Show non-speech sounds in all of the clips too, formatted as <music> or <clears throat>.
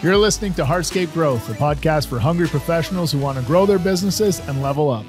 You're listening to Hardscape Growth, a podcast for hungry professionals who want to grow their businesses and level up.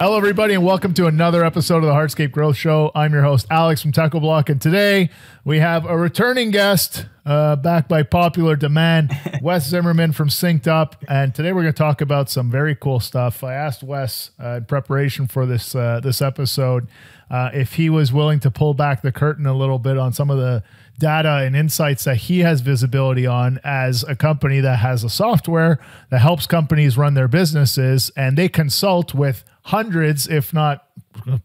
Hello, everybody, and welcome to another episode of the Hardscape Growth Show. I'm your host, Alex from Techo-Bloc, and today we have a returning guest, uh, back by popular demand, <laughs> Wes Zimmerman from SynkedUp. And today we're going to talk about some very cool stuff. I asked Wes uh, in preparation for this uh, this episode uh, if he was willing to pull back the curtain a little bit on some of the data and insights that he has visibility on as a company that has a software that helps companies run their businesses and they consult with hundreds if not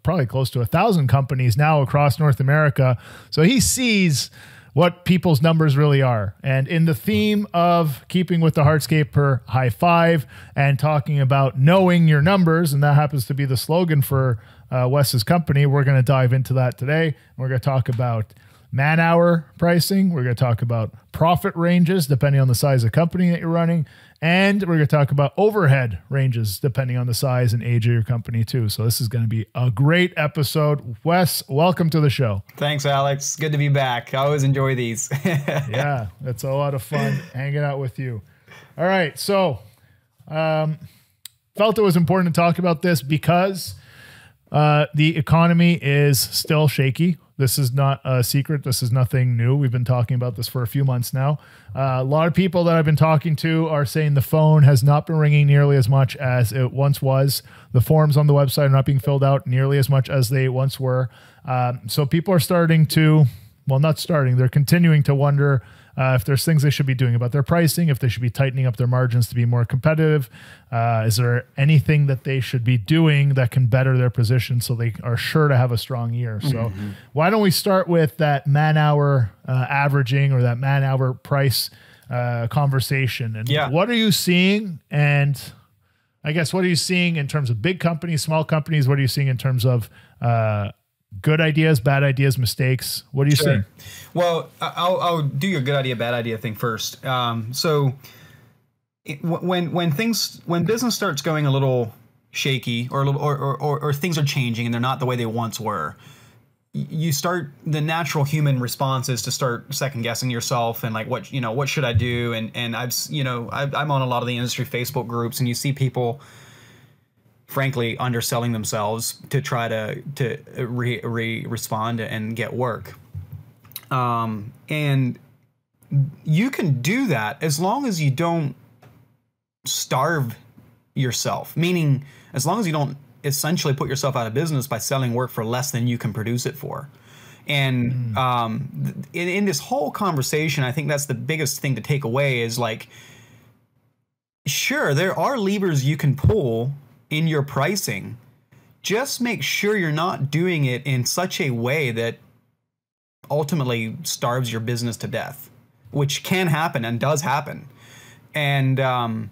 probably close to a thousand companies now across north america. So he sees what people's numbers really are. And in the theme of keeping with the hardscaper high five and talking about knowing your numbers and that happens to be the slogan for uh, wes's company we're going to dive into that today. We're going to talk about man hour pricing. We're going to talk about profit ranges depending on the size of company that you're running. And we're going to talk about overhead ranges depending on the size and age of your company, too. So, this is going to be a great episode. Wes, welcome to the show. Thanks, Alex. Good to be back. I always enjoy these. <laughs> yeah, it's a lot of fun hanging out with you. All right. So, um, felt it was important to talk about this because uh, the economy is still shaky. This is not a secret. This is nothing new. We've been talking about this for a few months now. Uh, a lot of people that I've been talking to are saying the phone has not been ringing nearly as much as it once was. The forms on the website are not being filled out nearly as much as they once were. Um, so people are starting to, well, not starting, they're continuing to wonder uh, if there's things they should be doing about their pricing, if they should be tightening up their margins to be more competitive. Uh, is there anything that they should be doing that can better their position so they are sure to have a strong year? So, mm-hmm. why don't we start with that man hour uh, averaging or that man hour price uh, conversation? And yeah. what are you seeing? And I guess what are you seeing in terms of big companies, small companies? What are you seeing in terms of uh, good ideas, bad ideas, mistakes. What do you sure. Well, I'll, I'll do your good idea, bad idea thing first. Um, so it, when when things when business starts going a little shaky or, a little, or, or, or, or things are changing and they're not the way they once were, you start the natural human response is to start second guessing yourself and like what you know what should I do and and I've you know i am on a lot of the industry Facebook groups and you see people frankly underselling themselves to try to to re, re respond and get work. Um, and you can do that as long as you don't starve yourself. Meaning, as long as you don't essentially put yourself out of business by selling work for less than you can produce it for. And mm. um, in, in this whole conversation, I think that's the biggest thing to take away is like, sure, there are levers you can pull in your pricing, just make sure you're not doing it in such a way that ultimately starves your business to death, which can happen and does happen. And, um,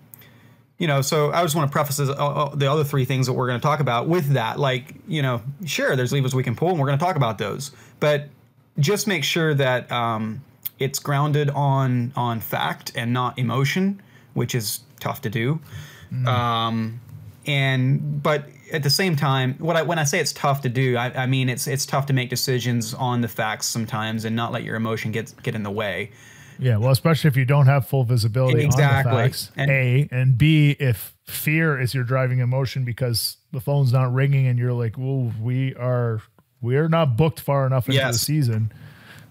you know, so I just want to preface this, uh, uh, the other three things that we're going to talk about with that. Like, you know, sure, there's levers we can pull, and we're going to talk about those, but just make sure that um, it's grounded on on fact and not emotion, which is tough to do. Mm. Um, and but at the same time, what I when I say it's tough to do, I, I, mean it's it's tough to make decisions on the facts sometimes and not let your emotion get get in the way. Yeah, well, especially if you don't have full visibility exactly. on the facts. And, a and B, if fear is your driving emotion because the phone's not ringing and you're like, "Well, we are we are not booked far enough into yes. the season."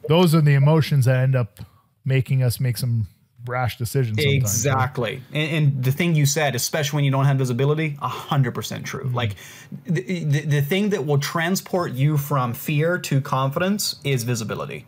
Those are the emotions that end up making us make some rash decisions. Exactly. And, and, the thing you said, especially when you don't have visibility, 100% true. Mm-hmm. Like the, the, the thing that will transport you from fear to confidence is visibility.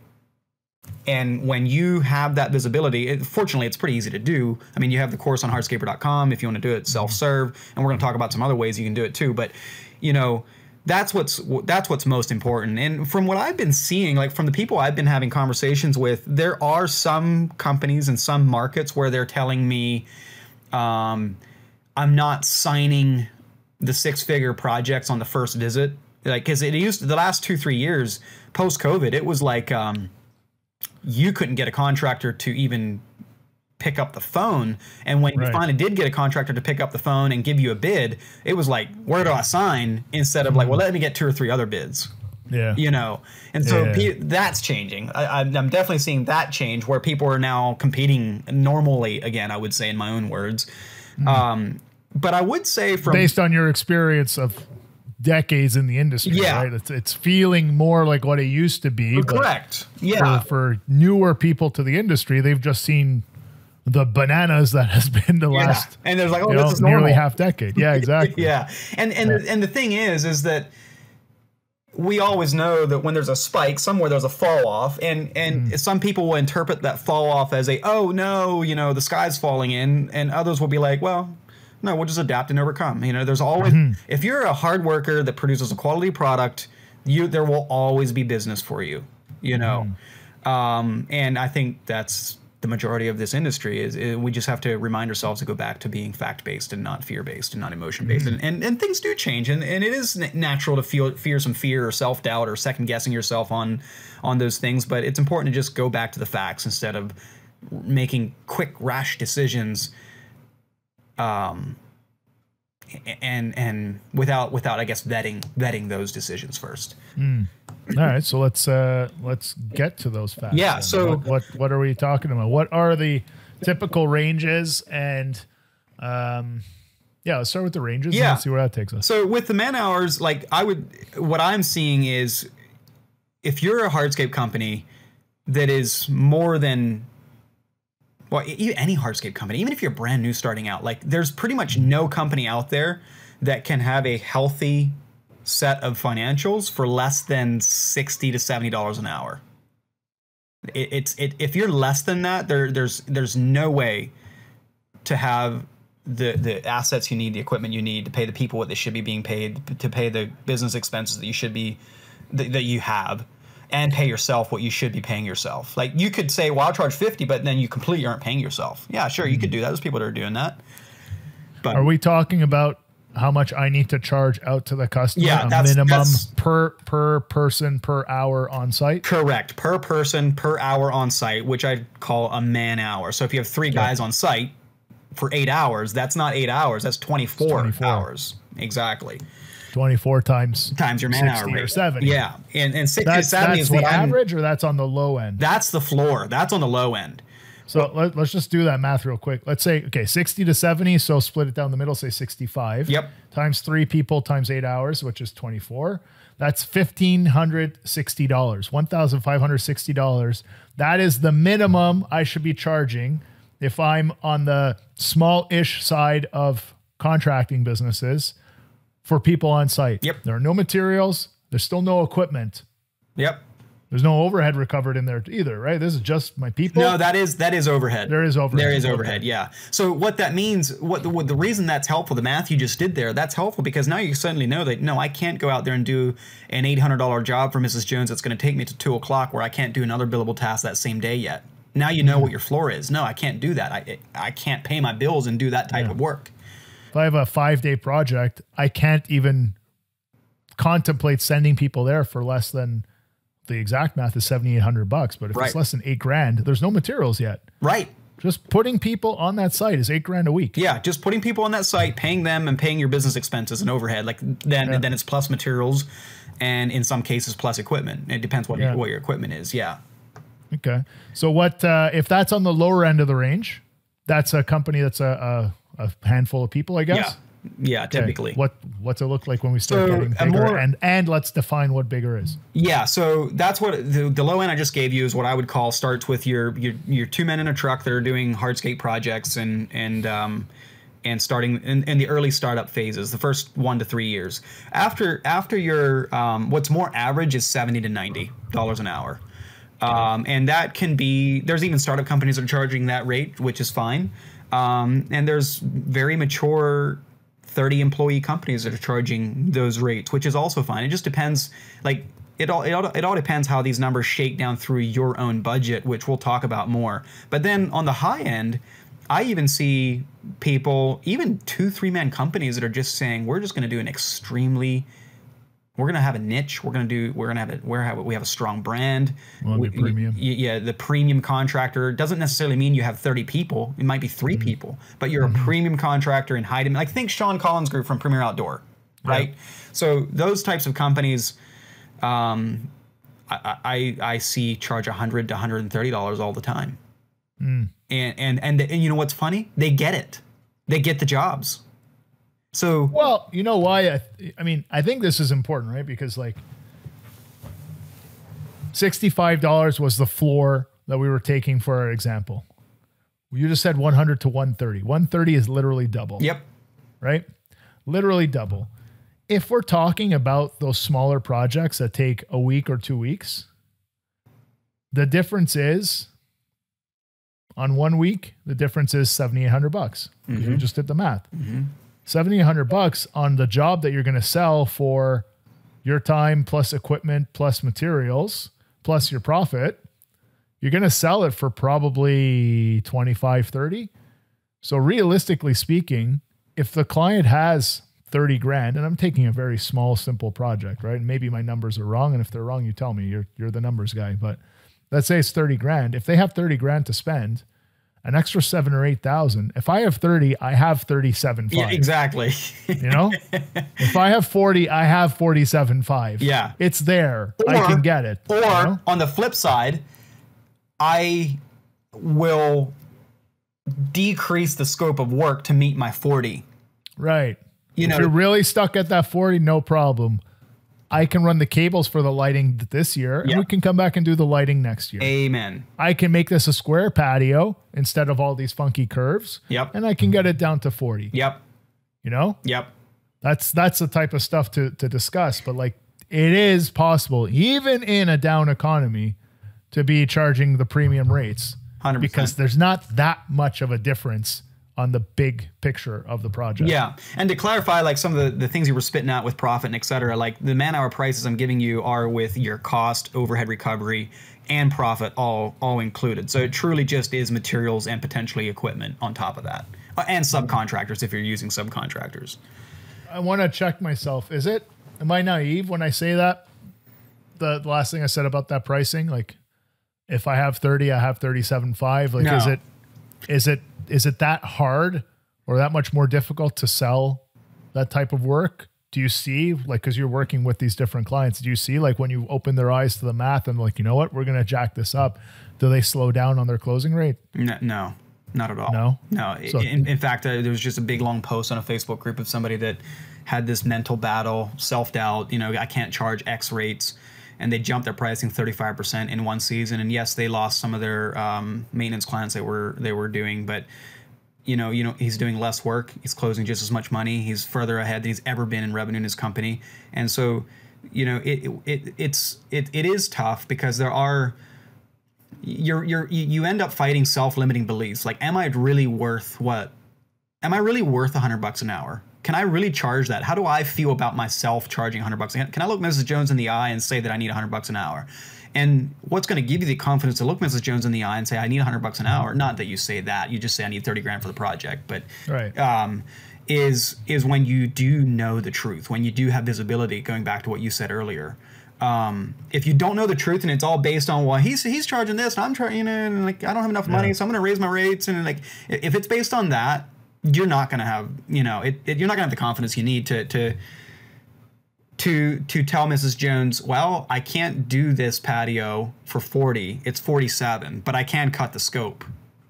And when you have that visibility, it, fortunately, it's pretty easy to do. I mean, you have the course on hardscaper.com if you want to do it self serve, and we're going to talk about some other ways you can do it too. But, you know, that's what's that's what's most important. And from what i've been seeing like from the people i've been having conversations with there are some companies and some markets where they're telling me um, i'm not signing the six figure projects on the first visit. Like because it used to, the last two three years post covid it was like um, you couldn't get a contractor to even pick up the phone. And when right. you finally did get a contractor to pick up the phone and give you a bid, it was like, where do I sign? Instead of like, well, let me get two or three other bids. Yeah. You know, and so Yeah. pe- that's changing. I, I'm I'm definitely seeing that change where people are now competing normally again. I would say in my own words. Mm-hmm. Um, but I would say from Based on your experience of decades in the industry, Yeah. right? It's, it's feeling more like what it used to be. correct, yeah, For, for newer people to the industry, they've just seen the bananas that has been the yeah. last and there's like, oh, you know, this is nearly half decade. Yeah, <laughs> exactly. yeah and and and the thing is is that we always know that when there's a spike somewhere there's a fall off and and Mm. some people will interpret that fall off as a oh no you know the sky's falling in and others will be like well no we'll just adapt and overcome you know there's always Mm-hmm. if you're a hard worker that produces a quality product you there will always be business for you you know Mm-hmm. um, and i think that's the majority of this industry is, is we just have to remind ourselves to go back to being fact based and not fear based and not emotion based and, mm-hmm. and and things do change and, and it is natural to feel fear some fear or self doubt or second guessing yourself on on those things but it's important to just go back to the facts instead of making quick rash decisions um and and without without I guess vetting vetting those decisions first. Hmm. All right, so let's uh let's get to those facts. Yeah, then. so- what, what what are we talking about? What are the typical ranges and um yeah, let's start with the ranges Yeah. and see where that takes us. So with the man hours, like I would, what I'm seeing is, if you're a hardscape company that is more than, well, any hardscape company, even if you're brand new starting out, like there's pretty much no company out there that can have a healthy set of financials for less than sixty to seventy dollars an hour. It, it's it, if you're less than that, there there's there's no way to have the the assets you need, the equipment you need to pay the people what they should be being paid, to pay the business expenses that you should be that, that you have, and pay yourself what you should be paying yourself. Like you could say, "Well, I'll charge fifty, but then you completely aren't paying yourself." Yeah, sure, you could mm-hmm. do that. There's people that are doing that. But Are we talking about how much I need to charge out to the customer? Yeah, a that's- minimum that's- per per person per hour on site. Correct. Per person per hour on site, which I call a man hour. So if you have three guys on site for eight hours, that's not eight hours. That's 24, 24. hours. Exactly. Twenty four times Times your man 60 hour rate. 70. Yeah. And, and 60 That's to 70 that's is the what I'm, average, or that's on the low end. That's the floor. That's on the low end. So let, let's just do that math real quick. Let's say okay, sixty to seventy. So split it down the middle. Say sixty-five. Yep. Times three people times eight hours, which is twenty-four. That's fifteen hundred sixty dollars. One thousand five hundred sixty dollars. That is the minimum I should be charging if I'm on the small-ish side of contracting businesses for people on site. Yep. There are no materials. There's still no equipment. Yep. There's no overhead recovered in there either, right? This is just my people. No, that is that is overhead. There is overhead. There is overhead, yeah. So what that means, what the, what the reason that's helpful, the math you just did there, that's helpful because now you suddenly know that no, I can't go out there and do an eight hundred dollar job for Mrs. Jones that's going to take me to two o'clock where I can't do another billable task that same day yet. Now you know mm-hmm. what your floor is. No, I can't do that. I I can't pay my bills and do that type of work. if I have a five day project, I can't even contemplate sending people there for less than the exact math is 7,800 bucks. But if Right. it's less than eight grand, there's no materials yet. Right. Just putting people on that site is eight grand a week. Yeah, just putting people on that site, paying them, and paying your business expenses and overhead. Like then, Yeah. then it's plus materials, and in some cases plus equipment. It depends what Yeah. what your equipment is. Yeah. Okay. So what uh, if that's on the lower end of the range? That's a company that's a, a, a handful of people, I guess. Yeah. Yeah. Okay. Typically. What what's it look like when we start So, getting bigger? more- and and let's define what bigger is. Yeah, so that's what the, the low end I just gave you is what I would call starts with your your, your two men in a truck that are doing hardscape projects and and um, and starting in, in the early startup phases, the first one to three years. After after your um, what's more average is seventy to ninety dollars an hour, um, and that can be there's even startup companies that are charging that rate, which is fine, um, and there's very mature 30 employee companies that are charging those rates, which is also fine. It just depends, like it all, it all it all depends how these numbers shake down through your own budget, which we'll talk about more. But then on the high end, I even see people, even two, three man companies that are just saying we're just going to do an extremely we're gonna have a niche. We're gonna do. We're gonna have it. We're have we have a strong brand. Wanna be We- premium. yeah, the premium contractor doesn't necessarily mean you have 30 people. It might be 3 Mm-hmm. people, but you're a premium contractor in high demand. Like think Sean Collins Group from Premier Outdoor, right? So those types of companies, um, I, I I see charge 100 to 130 dollars all the time. And and and, and you know what's funny? They get it. They get the jobs. So Well, you know why? I, I mean, I think this is important, right? Because like $65 was the floor that we were taking for our example. You just said 100 to 130. 130 is literally double, yep. right? Literally double. If we're talking about those smaller projects that take a week or two weeks, the difference is on one week, the difference is 7,800 bucks. You mm-hmm. just did the math. Mm-hmm. 7,800 bucks on the job that you're going to sell for your time plus equipment plus materials plus your profit. You're going to sell it for probably 25, 30. So realistically speaking, if the client has 30 grand, and I'm taking a very small, simple project, right? And maybe my numbers are wrong. And if they're wrong, you tell me you're, you're the numbers guy. But let's say it's 30 grand. If they have 30 grand to spend, an extra seven or 8,000, if I have 30, I have 37.5. Yeah, exactly. You know, <laughs> if I have 40, I have 47. Five. Yeah. It's there. I can get it. Or you know? on the flip side, I will decrease the scope of work to meet my 40. right. You know if know- you're really stuck at that 40, no problem. I can run the cables for the lighting this year and we can come back and do the lighting next year. Amen. I can make this a square patio instead of all these funky curves. Yep. And I can get it down to 40. Yep. You know? Yep. That's that's the type of stuff to to discuss. But like it is possible, even in a down economy, to be charging the premium rates 100%. because there's not that much of a difference on the big picture of the project. Yeah. And to clarify, like some of the, the things you were spitting out with profit and et cetera, like the man hour prices I'm giving you are with your cost, overhead recovery, and profit all all included. So it truly just is materials and potentially equipment on top of that. Uh, And subcontractors if you're using subcontractors. I want to check myself. Is it? Am I naive when I say that? The, the last thing I said about that pricing, like if I have 30, I have 37.5. Like, is it, is it, is it that hard or that much more difficult to sell that type of work? Do you see, like, because you're working with these different clients, do you see, like, when you open their eyes to the math and, like, you know what, we're going to jack this up, do they slow down on their closing rate? No, no, not at all. No? no. So- in, in fact, uh, there was just a big long post on a Facebook group of somebody that had this mental battle, self doubt. You know, I can't charge X rates, and they jumped their pricing thirty five percent in one season. And yes, they lost some of their um, maintenance clients they were they were doing, but you know, you know, he's doing less work. He's closing just as much money. He's further ahead than he's ever been in revenue in his company. And so, you know, it, it it's it, it is tough because there are you're you're you you end up fighting self-limiting beliefs. Like, am I really worth what? Am I really worth a hundred bucks an hour? Can I really charge that? How do I feel about myself charging hundred bucks? Can I look Mrs. Jones in the eye and say that I need hundred bucks an hour? And what's going to give you the confidence to look Mrs. Jones in the eye and say I need hundred bucks an hour? Not that you say that, you just say I need thirty grand for the project, but Right. um, is is when you do know the truth, when you do have visibility. Going back to what you said earlier, um, if you don't know the truth and it's all based on well, he's he's charging this and I'm charging, you know, and like I don't have enough money, so I'm going to raise my rates, and like if it's based on that, you're not going to have, you know, it, it you're not going to have the confidence you need to to to to tell Mrs. Jones, well, I can't do this patio for 40. It's 47, but I can cut the scope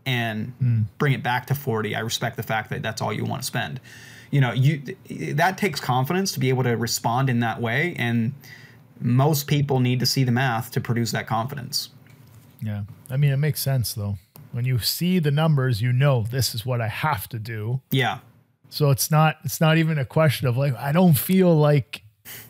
and hmm. bring it back to 40. I respect the fact that that's all you want to spend. You know, you that takes confidence to be able to respond in that way and most people need to see the math to produce that confidence. Yeah. I mean, it makes sense though. When you see the numbers, you know this is what I have to do. Yeah. So it's not it's not even a question of like I don't feel like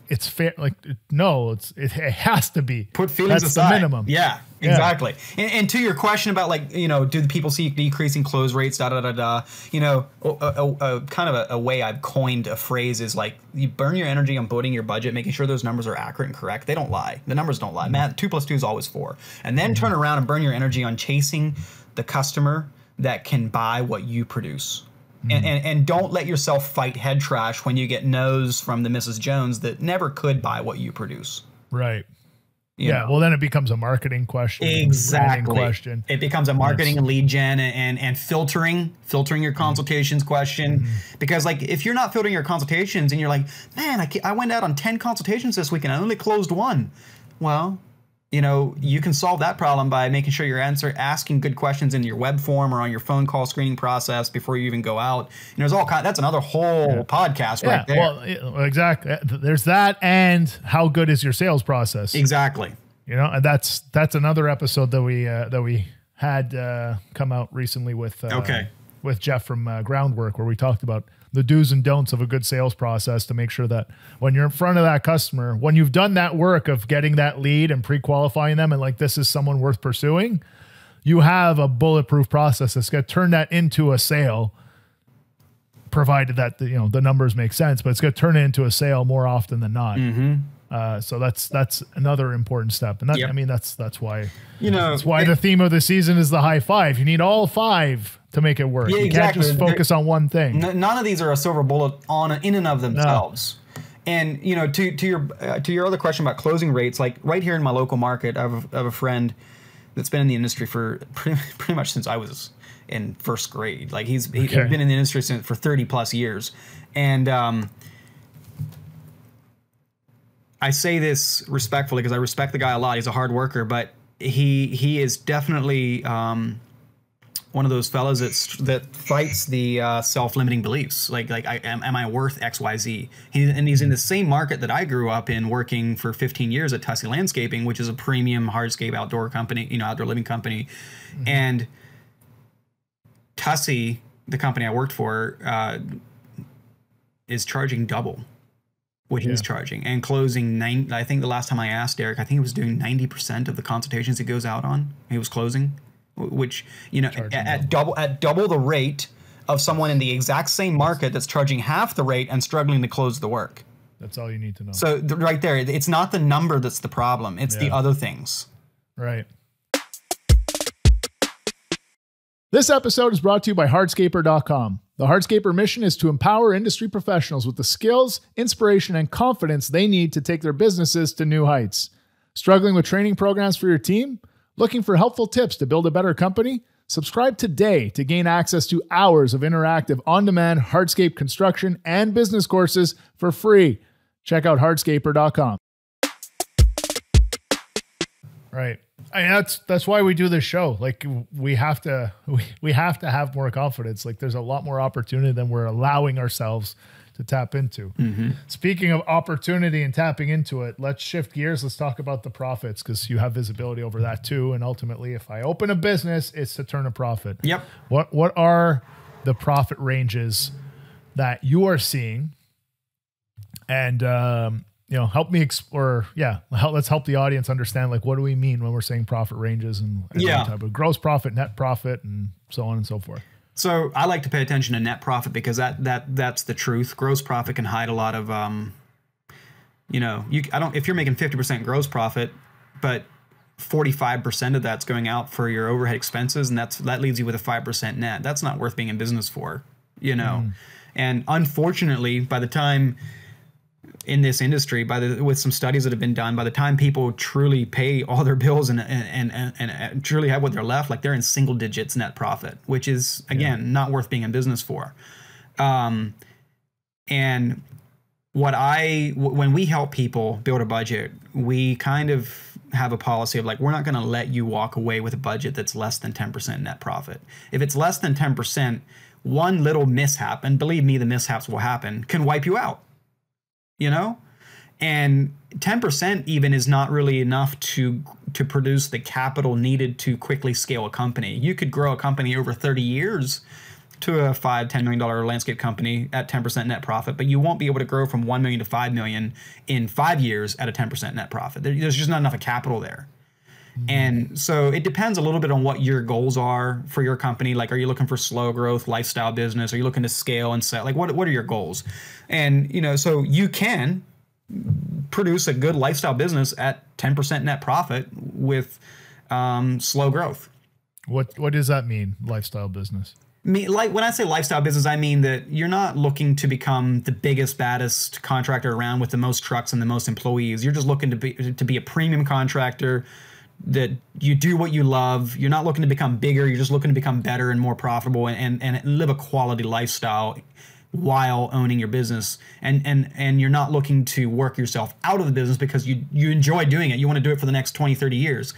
it's fair. Like no, it's it, it has to be. put feelings That's aside. the minimum. Yeah, Yeah. exactly. And, and to your question about like you know, do the people see decreasing close rates? Da da da da. You know, a, a, a kind of a, a way I've coined a phrase is like you burn your energy on building your budget, making sure those numbers are accurate and correct. They don't lie. The numbers don't lie. Mm-hmm. Man, two plus two is always four. And then turn mm-hmm. around and burn your energy on chasing the customer that can buy what you produce. And, hmm. and, and don't let yourself fight head trash when you get no's from the Mrs. Jones that never could buy what you produce. Right. you yeah. know? Well, then it becomes a marketing question, Exactly. question. It becomes a marketing and lead gen and, and, and filtering, filtering your hmm. consultations question. Hmm. Because like if you're not filtering your consultations and you're like, man, I, I went out on 10 consultations this week and I only closed one. Well, you know, you can solve that problem by making sure you're answer asking good questions in your web form or on your phone call screening process before you even go out. And there's all kind. That's another whole podcast Yeah. right there. Well, yeah, exactly. There's that, and how good is your sales process? exactly. You know, and that's that's another episode that we uh, that we had uh, come out recently with uh, Okay. with Jeff from uh, Groundwork, where we talked about the do's and don'ts of a good sales process to make sure that when you're in front of that customer, when you've done that work of getting that lead and pre-qualifying them, and like this is someone worth pursuing, you have a bulletproof process that's going to turn that into a sale. Provided that the, you know the numbers make sense, but it's going to turn it into a sale more often than not. Uh, so that's that's another important step, and that Yep. I mean that's that's why You know, that's why the theme of the season is the high five. You need all five to make it work. Yeah, you exactly. can't just focus on one thing. None of these are a silver bullet on in and of themselves. And you know, to to your uh, to your other question about closing rates, like right here in my local market, I have a, I have a friend that's been in the industry for <laughs> pretty, pretty much since I was in first grade. Like he's he's Okay. been in the industry since, for thirty plus years, and um, I say this respectfully because I respect the guy a lot. He's a hard worker, but he he is definitely um, one of those fellows that's that fights the uh, self-limiting beliefs. Like like I, am, am I worth X Y Z? He, and he's in the same market that I grew up in, working for 15 years at Tussie Landscaping, which is a premium hardscape outdoor company, you know, outdoor living company, and Tussie, the company I worked for, uh, is charging double what he's Yeah. charging and closing nine. I think the last time I asked derek I think he was doing ninety percent of the consultations he goes out on. He was closing, which you know at, at double at double the rate of someone in the exact same market that's charging half the rate and struggling to close the work. That's all you need to know. So th- right there, it's not the number that's the problem; it's the other things. Right. This episode is brought to you by Hardscaper.com. The Hardscaper mission is to empower industry professionals with the skills, inspiration, and confidence they need to take their businesses to new heights. Struggling with training programs for your team? Looking for helpful tips to build a better company? Subscribe today to gain access to hours of interactive on demand hardscape construction and business courses for free. Check out hardscaper.com. Right. I mean, that's that's why we do this show. Like we have to <laughs> we, we have to have more confidence. Like there's a lot more opportunity than we're allowing ourselves to tap into. Speaking of opportunity and tapping into it, let's shift gears. Let's talk about the profits because you have visibility over that too. And ultimately, if I open a business, it's to turn a profit. Yep. What what are the profit ranges that you are seeing? And um, you know, help me explore. Yeah, help, let's help the audience understand. Like, what do we mean when we're saying profit ranges and, and Yeah. type of gross profit, net profit, and so on and so forth. So I like to pay attention to net profit because that that that's the truth. Gross profit can hide a lot of, um, you know, you I don't if you're making fifty percent gross profit, but forty five percent of that's going out for your overhead expenses, and that's that leaves you with a five percent net. That's not worth being in business for, you know. And unfortunately, by the time in this industry by the with some studies that have been done by the time people truly pay all their bills and and and, and, and truly have what they're left like they're in single digits net profit which is again not worth being in business for. Um and what i when we help people build a budget we kind of have a policy of like we're not going to let you walk away with a budget that's less than 10% net profit. If it's less than 10% one little mishap and believe me the mishaps will happen can wipe you out you know? And 10% even is not really enough to to produce the capital needed to quickly scale a company. You could grow a company over 30 years to a five ten million dollar landscape company at 10% net profit but you won't be able to grow from 1 million to 5 million in five years at a 10% net profit. There's just not enough capital there and so it depends a little bit on what your goals are for your company. Like, are you looking for slow growth, lifestyle business? Are you looking to scale and sell? Like, what, what are your goals? And, you know, so you can produce a good lifestyle business at 10% net profit with um, slow growth. What what does that mean? Lifestyle business. me like when I say lifestyle business, I mean that you're not looking to become the biggest, baddest contractor around with the most trucks and the most employees. You're just looking to be to be a premium contractor that you do what you love. You're not looking to become bigger. You're just looking to become better and more profitable and, and, and live a quality lifestyle while owning your business. And, and, and you're not looking to work yourself out of the business because you, you enjoy doing it. You want to do it for the next 20, 30 years.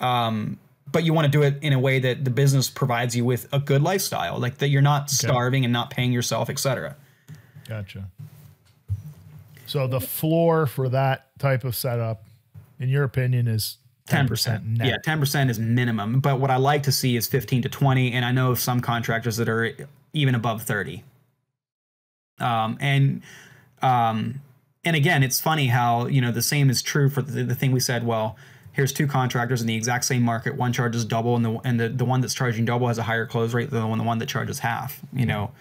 Um, but you want to do it in a way that the business provides you with a good lifestyle, like that you're not starving and not paying yourself, etc. Gotcha. So the floor for that type of setup, in your opinion, is ten percent net. Yeah, ten percent is minimum. But what I like to see is fifteen to twenty, and I know of some contractors that are even above thirty. Um, and um, and again, it's funny how you know the same is true for the, the thing we said. Well, here's two contractors in the exact same market. One charges double, and the and the, the one that's charging double has a higher close rate than the one the one that charges half. You know,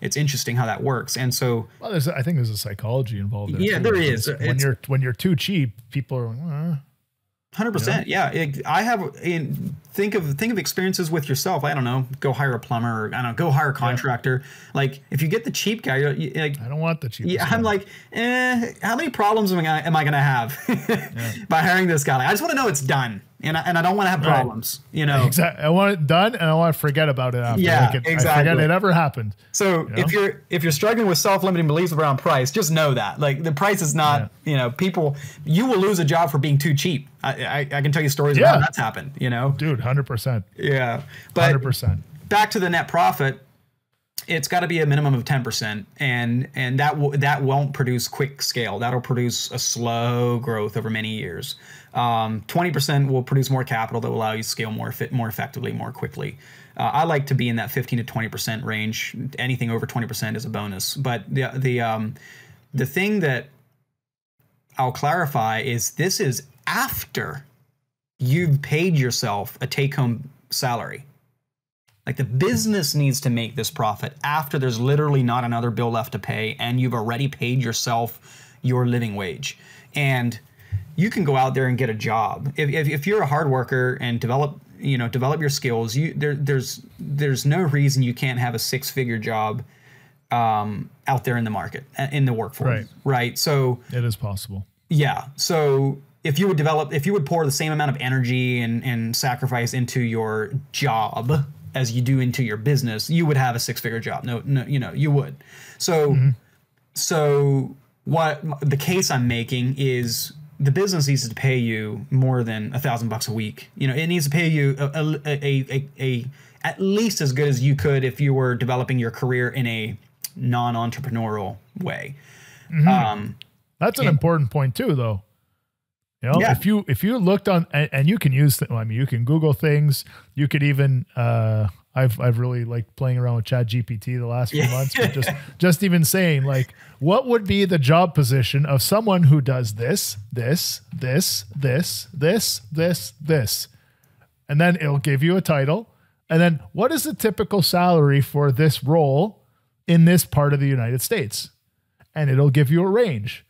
it's interesting how that works. And so, well, there's I think there's a psychology involved. There yeah, too. there is. When it's, you're when you're too cheap, people are. Like, eh. Hundred percent. Yeah, it, I have. In, think of think of experiences with yourself. I don't know. Go hire a plumber. Or, I don't know. Go hire a contractor. Yeah. Like if you get the cheap guy, you, like I don't want the cheap. Yeah, I'm like, eh, how many problems am I, am I gonna have <laughs> yeah. by hiring this guy? Like, I just want to know it's done and I, and I don't want to have problems, right. you know. Exactly. I want it done, and I want to forget about it after. Yeah, like it, exactly. I forget it ever happened. So you know? if you're if you're struggling with self limiting beliefs around price, just know that like the price is not. Yeah. You know, people you will lose a job for being too cheap. I I, I can tell you stories yeah. about that's happened. You know, dude, hundred percent. Yeah, but hundred percent. Back to the net profit it's got to be a minimum of 10% and and that w- that won't produce quick scale. That'll produce a slow growth over many years. Um, 20% will produce more capital that will allow you to scale more fit more effectively more quickly. Uh, i like to be in that 15 to 20% range. Anything over 20% is a bonus. But the the um, the thing that i'll clarify is this is after you've paid yourself a take home salary like the business needs to make this profit after there's literally not another bill left to pay and you've already paid yourself your living wage. And you can go out there and get a job. If, if, if you're a hard worker and develop, you know, develop your skills, you there there's there's no reason you can't have a six figure job um, out there in the market in the workforce. Right. Right. So it is possible. Yeah. So if you would develop if you would pour the same amount of energy and, and sacrifice into your job as you do into your business, you would have a six figure job. No, no, you know, you would. So, mm-hmm. so what the case I'm making is the business needs to pay you more than a thousand bucks a week. You know, it needs to pay you a, a, a, a, at least as good as you could if you were developing your career in a non entrepreneurial way. Mm-hmm. Um, That's an and, important point too, though. You know, yeah. if you if you looked on and, and you can use well, I mean you can Google things. You could even uh I've I've really liked playing around with Chat GPT the last few months, but just <laughs> just even saying like what would be the job position of someone who does this, this, this, this, this, this, this. And then it'll give you a title. And then what is the typical salary for this role in this part of the United States? And it'll give you a range.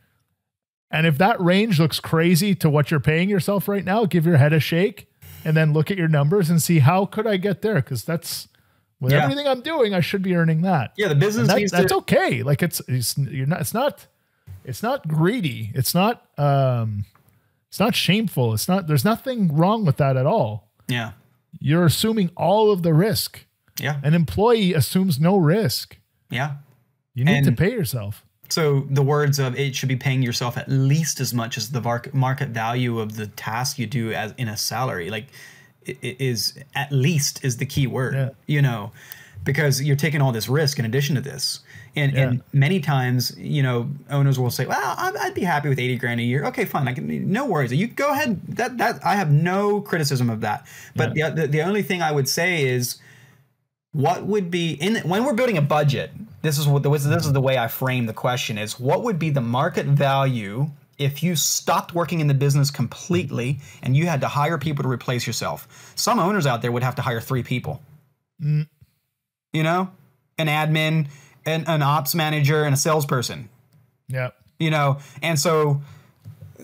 And if that range looks crazy to what you're paying yourself right now, give your head a shake and then look at your numbers and see how could I get there? Because that's with yeah. everything I'm doing, I should be earning that. Yeah, the business that, that's to- okay. Like it's, it's you're not it's not it's not greedy. It's not um it's not shameful. It's not there's nothing wrong with that at all. Yeah. You're assuming all of the risk. Yeah. An employee assumes no risk. Yeah. You need and to pay yourself. So the words of it should be paying yourself at least as much as the market value of the task you do as in a salary. Like it is at least is the key word, yeah. you know, because you're taking all this risk in addition to this. And, yeah. and many times, you know, owners will say, "Well, I'd be happy with eighty grand a year. Okay, fine. I can. No worries. You go ahead. That that I have no criticism of that. But yeah. the, the the only thing I would say is, what would be in when we're building a budget this is what this is the way I frame the question is what would be the market value if you stopped working in the business completely and you had to hire people to replace yourself? Some owners out there would have to hire three people. Mm. You know, an admin, an, an ops manager, and a salesperson. Yeah. You know, and so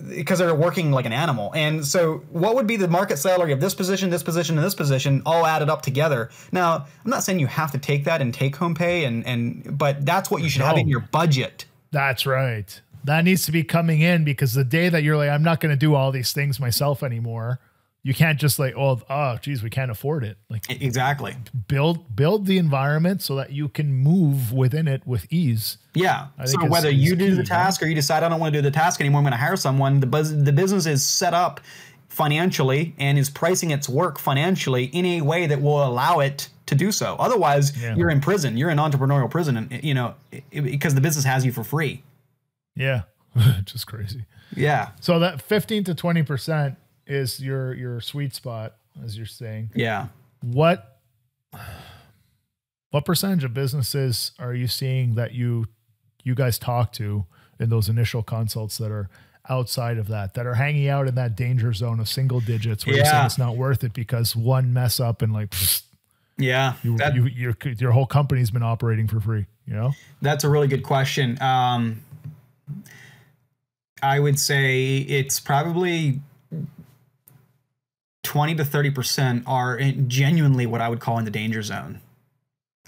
because they're working like an animal. And so, what would be the market salary of this position, this position, and this position all added up together? Now, I'm not saying you have to take that and take home pay, and and but that's what you should have in your budget. That's right. That needs to be coming in because the day that you're like, I'm not going to do all these things myself anymore, you can't just like, oh, oh, geez, we can't afford it. Like Exactly. build build the environment so that you can move within it with ease. Yeah. So it's- whether it's you do key, the task or you decide I don't want to do the task anymore, I'm going to hire someone. The buzz, the business is set up financially and is pricing its work financially in a way that will allow it to do so. Otherwise, Yeah. you're in prison. You're in entrepreneurial prison, and you know because the business has you for free. Yeah. <laughs> just crazy. Yeah. So that 15 to 20% is your your sweet spot as you're saying. Yeah. What what percentage of businesses are you seeing that you you guys talk to in those initial consults that are outside of that that are hanging out in that danger zone of single digits where you're saying it's not worth it because one mess up and like pfft, Yeah. you, That- you your your whole company's been operating for free you know That's a really good question. Um, I would say it's probably 20 to 30% are in genuinely what I would call in the danger zone.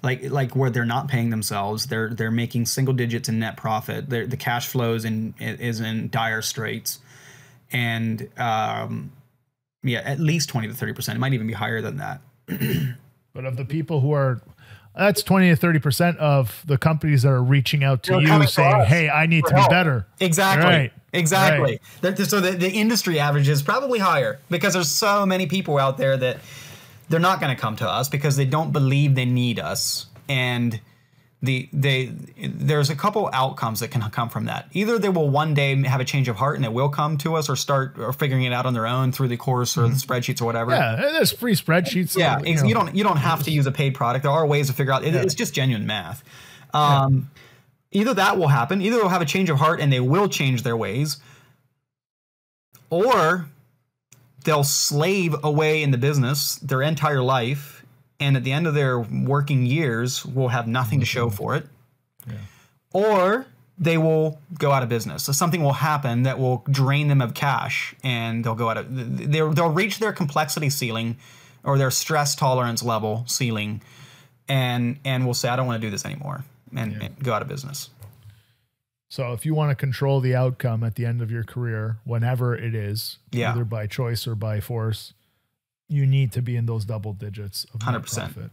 Like like where they're not paying themselves, they're they're making single digits in net profit. They're, the cash flows in is in dire straits, and um, yeah, at least twenty to thirty percent. It might even be higher than that. <clears throat> but of the people who are that's 20 to 30% of the companies that are reaching out to They're you saying hey i need to be better Exactly. Right. Exactly. There- So the, the industry average is probably higher because there's so many people out there that they're not going to come to us because they don't believe they need us. And the they there's a couple outcomes that can come from that. Either they will one day have a change of heart and they will come to us or start or figuring it out on their own through the course or the spreadsheets or whatever. Mm-hmm. yeah there's free spreadsheets Yeah, you know. you don't you don't have to use a paid product. There are ways to figure out. It, It's just genuine math. Um, Either that will happen. Either they'll have a change of heart and they will change their ways, or they'll slave away in the business their entire life, and at the end of their working years, will have nothing to show for it. Or they will go out of business. So something will happen that will drain them of cash, and they'll go out of. They'll they'll reach their complexity ceiling, or their stress tolerance level ceiling, and and will say, "I don't want to do this anymore," and, and go out of business. So if you want to control the outcome at the end of your career, whenever it is, Yeah. either by choice or by force, you need to be in those double digits of 100%. profit.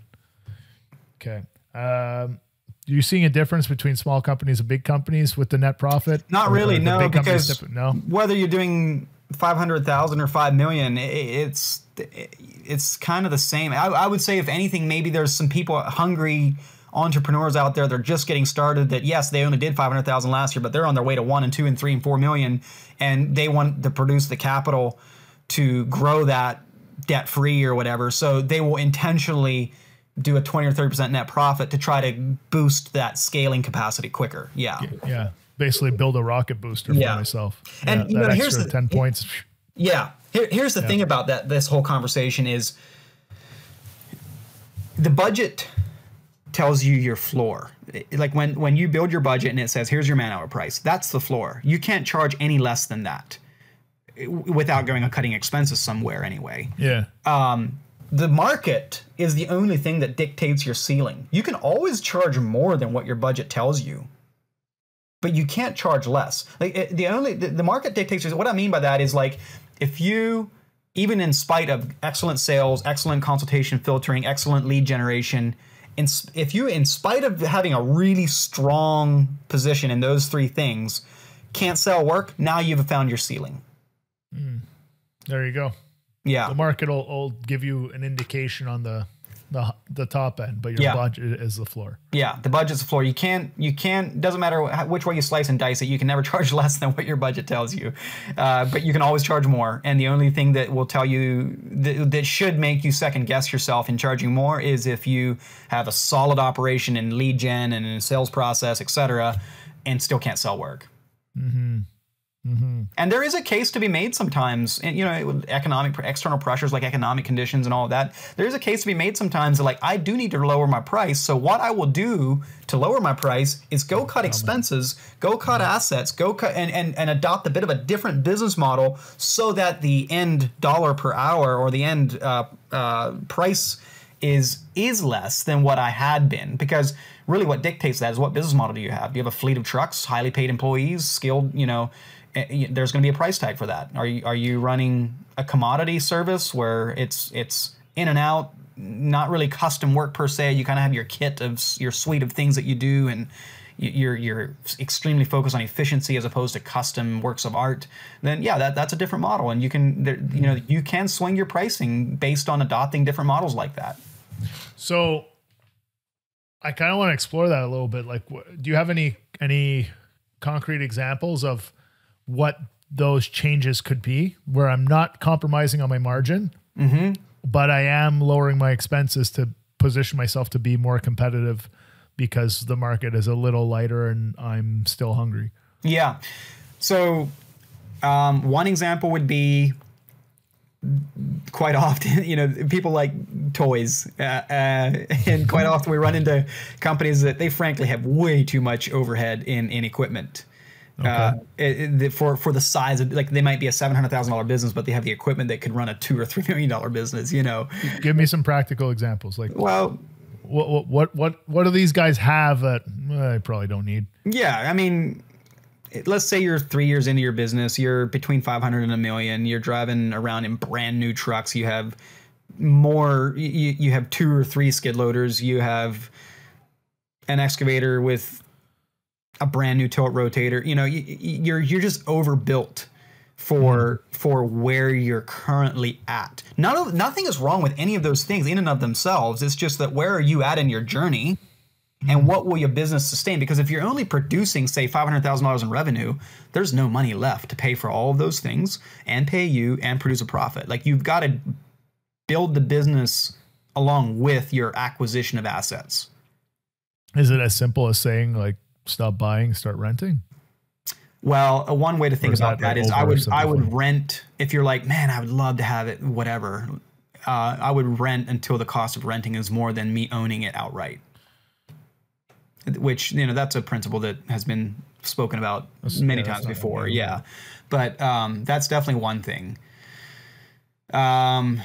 Okay. Um, are you seeing a difference between small companies and big companies with the net profit? Not really, no, because no. whether you're doing five hundred thousand or five million, it's it's kind of the same. I, I would say, if anything, maybe there's some people hungry entrepreneurs out there. They're just getting started. That yes, they only did five hundred thousand last year, but they're on their way to one and two and three and four million, and they want to produce the capital to grow that debt free or whatever. So they will intentionally do a 20 or 30% net profit to try to boost that scaling capacity quicker. Yeah. Yeah. Basically build a rocket booster Yeah. for myself. And, Yeah, you know, here's the- 10 points. Yeah. Here, here's the thing about that this whole conversation is the budget tells you your floor. Like when when you build your budget and it says here's your man hour price, that's the floor. You can't charge any less than that without going and cutting expenses somewhere anyway. Yeah. Um, The market is the only thing that dictates your ceiling. You can always charge more than what your budget tells you. But you can't charge less. Like it, the only the, the market dictates what I mean by that is like if you even in spite of excellent sales, excellent consultation filtering, excellent lead generation, in, if you in spite of having a really strong position in those three things can't sell work, now you've found your ceiling. There you go. Yeah. The market will, will give you an indication on the the, the top end, but your Yeah. budget is the floor. Yeah, the budget's the floor. You can't, you can't. Doesn't matter which way you slice and dice it. You can never <laughs> charge less than what your budget tells you, uh, but you can always charge more. And the only thing that will tell you that, that should make you second guess yourself in charging more is if you have a solid operation in lead gen and in sales process, et cetera, and still can't sell work. And there is a case to be made sometimes, and you know, with economic external pressures like economic conditions and all of that. There is a case to be made sometimes that like I do need to lower my price. So what I will do to lower my price is go cut expenses, go cut assets, go cut and, and, and adopt a bit of a different business model so that the end dollar per hour or the end uh, uh, price is is less than what I had been because really what dictates that is what business model do you have? Do you have a fleet of trucks, highly paid employees, skilled, you know, eh, Eh, there's going to be a price tag for that. Are you are you running a commodity service where it's it's in and out, not really custom work per se. You kind of have your kit of your suite of things that you do and you're you're extremely focused on efficiency as opposed to custom works of art. Then yeah, that that's a different model and you can you know you can swing your pricing based on adopting different models like that. So I kind of want to explore that a little bit. Like, do you have any any concrete examples of what those changes could be, where I'm not compromising on my margin, but I am lowering my expenses to position myself to be more competitive because the market is a little lighter and I'm still hungry. Yeah. So, um, one example would be quite <laughs> often, you know, people like toys, uh, uh, and quite often we run into companies that they frankly have way too much overhead in in equipment. Uh, it- it- for for the size of like they might be a seven hundred thousand dollar business, but they have the equipment that could run a two or three million dollar business. You know, Give me some practical examples. Like, well, what what what what, what do these guys have that I probably don't need? Yeah, I mean, let's say you're three years into your business, you're between 500 and a million, you're driving around in brand new trucks, you have more, you, you have two or three skid loaders, you have an excavator with a brand new tilt rotator, you know, you, you're, you're just overbuilt for mm-hmm. for where you're currently at. None of, nothing is wrong with any of those things in and of themselves. It's just that where are you at in your journey? and mm-hmm. what will your business sustain? Because if you're only producing, say, five hundred thousand dollars in revenue, there's no money left to pay for all of those things and pay you and produce a profit. Like you've got to build the business along with your acquisition of assets. Is it as simple as saying like stop buying, start renting? Well, uh, one way to think about that, that is I would I would rent if you're like, man, I would love to have it, whatever. Uh, I would rent until the cost of renting is more than me owning it outright. Which you know that's a principle that has been spoken about many yeah, times before. Yeah, but um, that's definitely one thing. Um,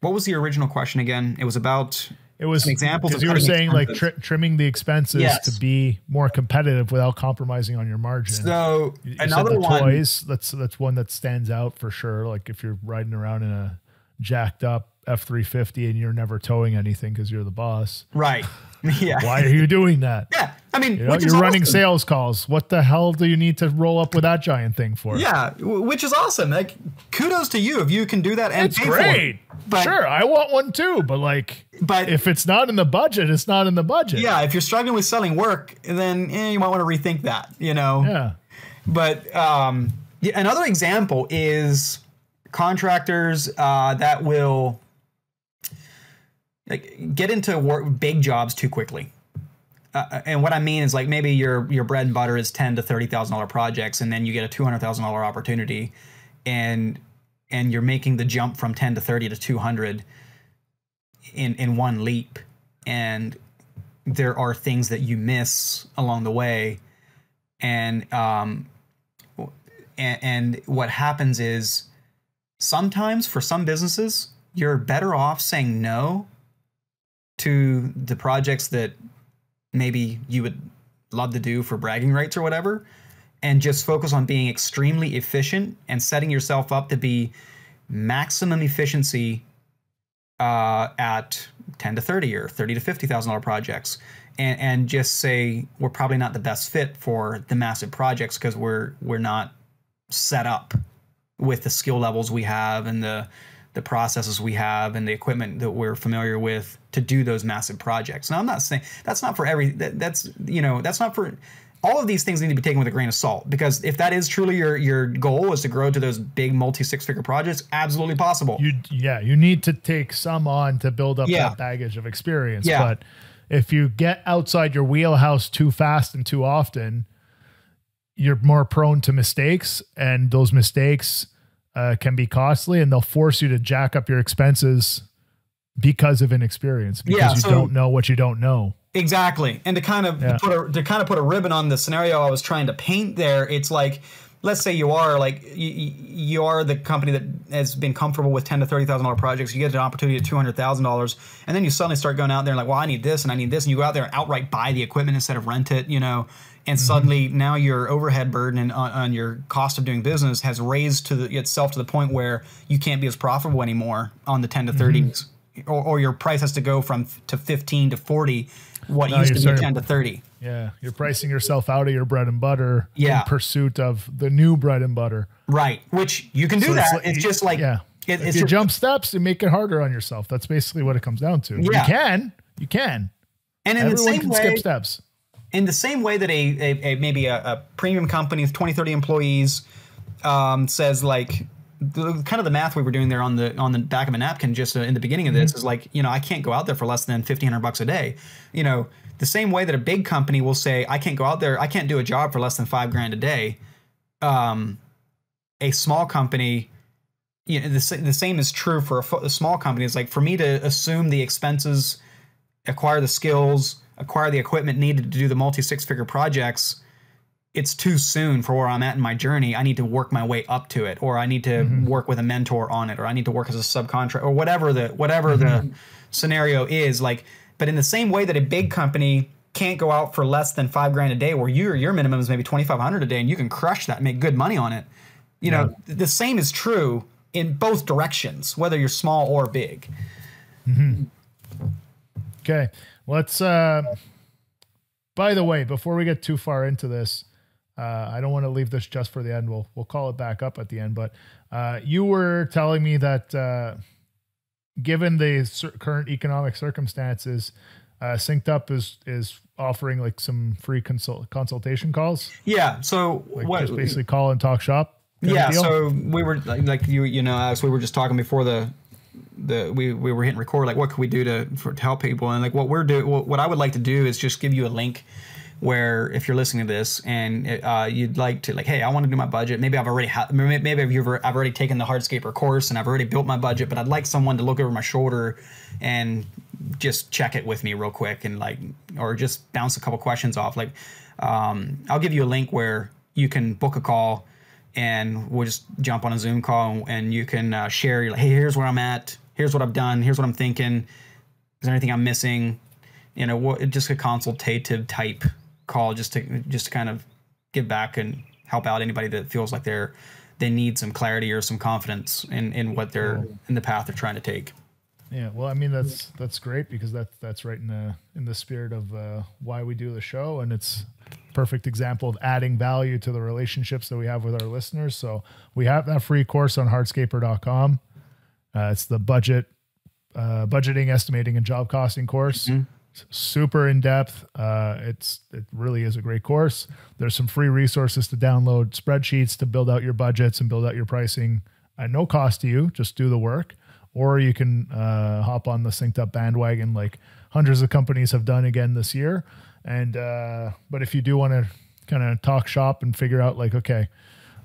what was the original question again? It was about It was an example because you were saying like tri- trimming the expenses Yes. to be more competitive without compromising on your margin. so You said another the one. toys. That's that's one that stands out for sure. Like if you're riding around in a jacked up F three fifty and you're never towing anything because you're the boss. Right. <laughs> Yeah. Why are you doing that? Yeah. I mean, you know, you're running awesome. sales calls. What the hell do you need to roll up with that giant thing for? Yeah, which is awesome. Like, kudos to you if you can do that and it's pay for it. great. But- sure, I want one too. But like, But if it's not in the budget, it's not in the budget. yeah, if you're struggling with selling work, then eh, you might want to rethink that. You know. yeah. But um, another example is contractors uh, that will like get into work, big jobs too quickly. Uh, and what I mean is like maybe your your bread and butter is ten to thirty thousand dollar projects, and then you get a two hundred thousand dollar opportunity, and and you're making the jump from ten to thirty to two hundred in in one leap, and there are things that you miss along the way, and um, and, and what happens is sometimes for some businesses you're better off saying no to the projects that maybe you would love to do for bragging rights or whatever and just focus on being extremely efficient and setting yourself up to be maximum efficiency uh, at 10 to 30 or 30 to 50 thousand dollar projects. And, and just say we're probably not the best fit for the massive projects because we're we're not set up with the skill levels we have and the the processes we have and the equipment that we're familiar with to do those massive projects. Now, I'm not saying that's not for every that, that's you know that's not for all of these things need to be taken with a grain of salt because if that is truly your your goal is to grow to those big multi six figure projects, absolutely possible. You yeah, you need to take some on to build up Yeah. that baggage of experience. Yeah. But if you get outside your wheelhouse too fast and too often, you're more prone to mistakes, and those mistakes uh, can be costly, and they'll force you to jack up your expenses because of inexperience, because Yeah, you don't know what you don't know. Exactly. And to kind of Yeah. put a to kind of put a ribbon on the scenario I was trying to paint there, it's like let's say you are like you, you are the company that has been comfortable with ten to thirty thousand dollar projects. You get an opportunity at two hundred thousand dollars, and then you suddenly start going out there and like, well, I need this and I need this, and you go out there and outright buy the equipment instead of rent it, you know. And mm-hmm. suddenly now your overhead burden and on, on your cost of doing business has raised to the, itself to the point where you can't be as profitable anymore on the ten to 30s, mm-hmm. or, or your price has to go from to fifteen to forty what No, used to be 10 to 30 Yeah, you're pricing yourself out of your bread and butter Yeah. in pursuit of the new bread and butter. right which you can do So that like- it's just like yeah. it, if it's you just- jump steps, you make it harder on yourself. That's basically what it comes down to. You can, you can. and in the same can way skip steps. In the same way that a, a, a maybe a, a premium company with 20 30 employees um, says like the, kind of the math we were doing there on the on the back of a napkin just uh, in the beginning of this Mm-hmm. is like you know I can't go out there for less than 1500 bucks a day you know the same way that a big company will say I can't go out there I can't do a job for less than 5 grand a day um a small company you know the, the same is true for a, a small company it's like for me to assume the expenses acquire the skills, acquire the equipment needed to do the multi six figure projects, it's too soon for where I'm at in my journey. I need to work my way up to it, or I need to mm-hmm. work with a mentor on it, or I need to work as a subcontract, or whatever the whatever the mm-hmm. scenario is. Like, but in the same way that a big company can't go out for less than five grand a day, where your your minimum is maybe twenty five hundred a day, and you can crush that, and make good money on it. You know, the same is true in both directions, whether you're small or big. Mm-hmm. Okay. Let's uh by the way, before we get too far into this, uh, I don't want to leave this just for the end. We'll we'll call it back up at the end. But uh, you were telling me that uh, given the current economic circumstances, uh, SynkedUp is is offering like some free consult consultation calls. Yeah. So Like what? just basically call and talk shop. yeah so we were like, like you you know Alex we were just talking before the the we, we were hitting record like what could we do to for, to help people? And like what we're doing what, what i would like to do is just give you a link where if you're listening to this and uh, you'd like to like hey i want to do my budget. Maybe i've already ha- maybe ever- I've already taken the hardscaper course and i've already built my budget but i'd like someone to look over my shoulder and just check it with me real quick and like or just bounce a couple questions off. Like um, i'll give you a link where you can book a call and we'll just jump on a Zoom call and you can uh, share. You're like, hey, here's where I'm at. Here's what I've done. Here's what I'm thinking. Is there anything I'm missing? You know, what, just a consultative type call, just to just to kind of give back and help out anybody that feels like they're they need some clarity or some confidence in in what they're in the path they're trying to take. Yeah, well, I mean that's that's great because that that's right in the in the spirit of uh, why we do the show, and it's a perfect example of adding value to the relationships that we have with our listeners. So we have that free course on hardscaper.com. Uh, it's the budget uh, budgeting, estimating, and job costing course. It's super in depth. Uh, it's it really is a great course. There's some free resources to download, spreadsheets to build out your budgets and build out your pricing at no cost to you. Just do the work, or you can uh, hop on the SynkedUp bandwagon like hundreds of companies have done again this year. And uh, but if you do want to kind of talk shop and figure out like okay.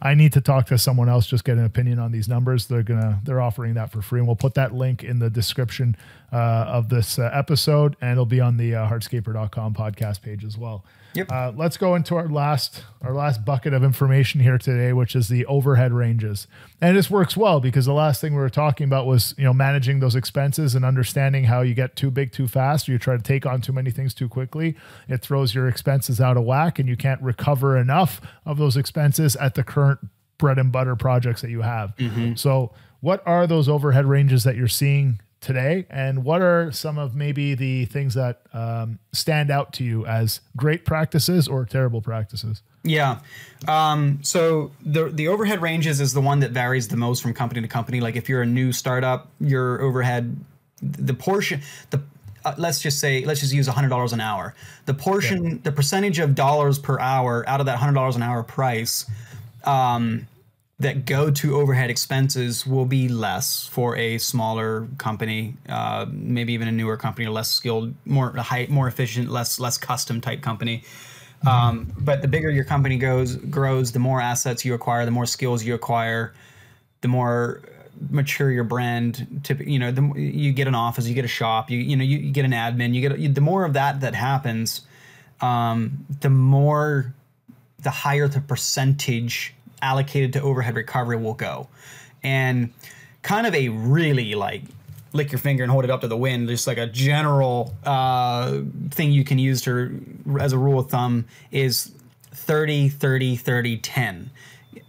I need to talk to someone else, just get an opinion on these numbers. They're gonna they're offering that for free, and we'll put that link in the description uh, of this uh, episode, and it'll be on the uh, hardscaper.com podcast page as well. Yep. Uh, let's go into our last our last bucket of information here today, which is the overhead ranges. And this works well because the last thing we were talking about was you know managing those expenses and understanding how you get too big too fast, or you try to take on too many things too quickly. It throws your expenses out of whack, and you can't recover enough of those expenses at the current bread and butter projects that you have. So, what are those overhead ranges that you're seeing today, and what are some of maybe the things that um, stand out to you as great practices or terrible practices? Yeah. Um, so the the overhead ranges is the one that varies the most from company to company. Like if you're a new startup, your overhead, the portion, the uh, let's just say let's just use hundred dollars an hour. The portion, the percentage of dollars per hour out of that hundred dollars an hour price. Um, that go to overhead expenses will be less for a smaller company, uh, maybe even a newer company, a less skilled, more high, more efficient, less less custom type company. Um, but the bigger your company goes grows, the more assets you acquire, the more skills you acquire, the more mature your brand. To you know, the, you get an office, you get a shop, you you know, you, you get an admin, you get the more of that that happens, um, the more, the higher the percentage allocated to overhead recovery will go, and kind of a really like lick your finger and hold it up to the wind just like a general uh, thing you can use to as a rule of thumb is 30 30 30 10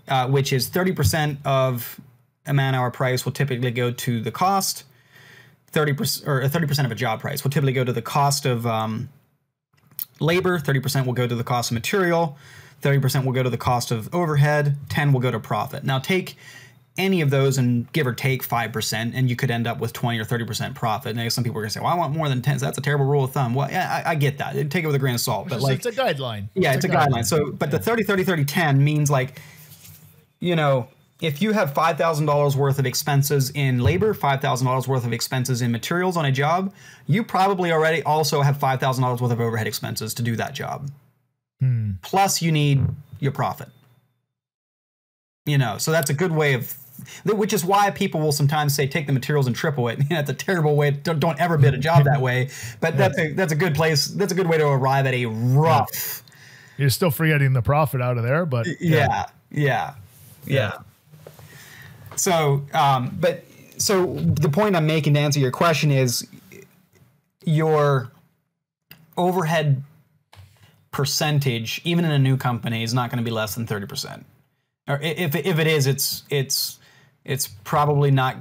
uh, which is 30% of a man hour price will typically go to the cost. 30% or 30% of a job price will typically go to the cost of um, labor 30% will go to the cost of material 30% will go to the cost of overhead 10 will go to profit now take any of those and give or take 5%, and you could end up with 20 or 30% profit. And some people are going to say, well, I want more than 10. So that's a terrible rule of thumb. Well, yeah, I, I get that. Take it with a grain of salt. But like, it's a guideline. Yeah, it's, it's a, guideline. guideline. So, but yeah. the 30, 30, 30, 10 means like, you know, if you have $5,000 worth of expenses in labor, $5,000 worth of expenses in materials on a job, you probably already also have $5,000 worth of overhead expenses to do that job. Hmm. Plus, you need your profit. You know, so that's a good way of which is why people will sometimes say take the materials and triple it. <laughs> that's a terrible way. Don't, don't, ever bid a job that way. But that's a that's a good place. That's a good way to arrive at a rough. You're still forgetting the profit out of there, but yeah, yeah, yeah. yeah. So, um, but so the point I'm making to answer your question is your overhead percentage, even in a new company, is not going to be less than thirty percent. Or if if it is, it's it's it's probably not